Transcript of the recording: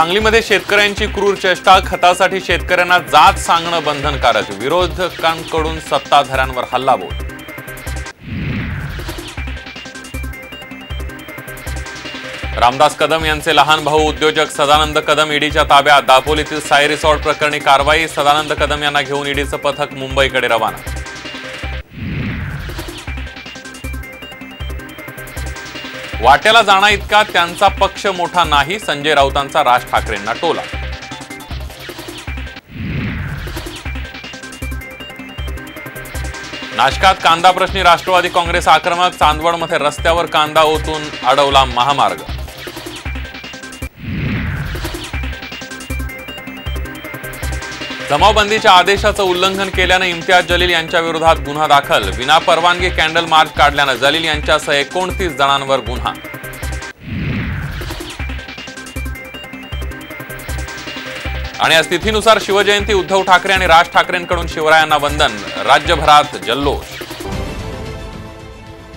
सांगलीमध्ये शेतकऱ्यांची क्रूर चेष्टा खतासाठी शेतकऱ्यांना जात सांगणं बंधनकारक विरोधकांकडून सत्ताधाऱ्यांवर हल्लाबोल. रामदास कदम यांचे लहान भाऊ उद्योजक सदानंद कदम ईडीच्या ताब्यात दापोलीतील साई रिसॉर्ट प्रकरणी कारवाई सदानंद कदम यांना घेऊन ईडीचं पथक मुंबईकडे रवाना. वाट्याला जाणा इतका त्यांचा पक्ष मोठा नाही संजय राऊतांचा राज ठाकरेंना टोला. नाशकात कांदा प्रश्नी राष्ट्रवादी काँग्रेस आक्रमक चांदवडमध्ये रस्त्यावर कांदा ओतून अडवला महामार्ग. जमावबंदीच्या आदेशाचं उल्लंघन केल्यानं इम्तियाज जलील यांच्या विरोधात गुन्हा दाखल. विनापरवानगी कॅन्डल मार्च काढल्यानं जलील यांच्यासह एकोणतीस जणांवर गुन्हा. आणि या स्थितीनुसार शिवजयंती उद्धव ठाकरे आणि राज ठाकरेंकडून शिवरायांना वंदन. राज्यभरात जल्लोष.